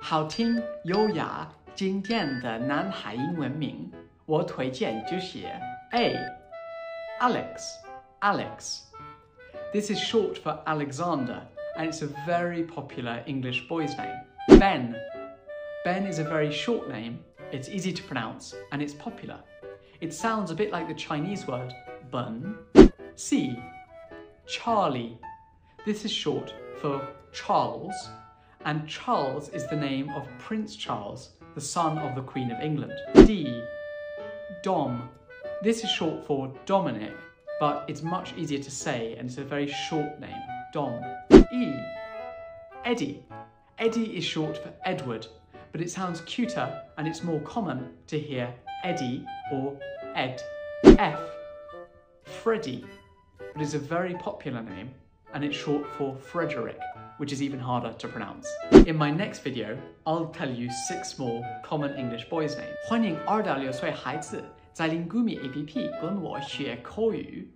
好听、优雅、经典的男孩英文名，我推荐就是 A. Alex. Alex. This is short for Alexander, and it's a very popular English boy's name. Ben. Ben is a very short name, it's easy to pronounce, and it's popular. It sounds a bit like the Chinese word bun. C. Charlie. This is short for Charles, and Charles is the name of Prince Charles, the son of the Queen of England. D. Dom. This is short for Dominic, but it's much easier to say and it's a very short name. Dom. E. Eddie. Eddie is short for Edward, but it sounds cuter and it's more common to hear Eddie or Ed. F. Freddie, but it's a very popular name and it's short for Frederick, which is even harder to pronounce. In my next video, I'll tell you six more common English boys' names. 欢迎二到六岁孩子在 Lingumi APP 跟我学口语。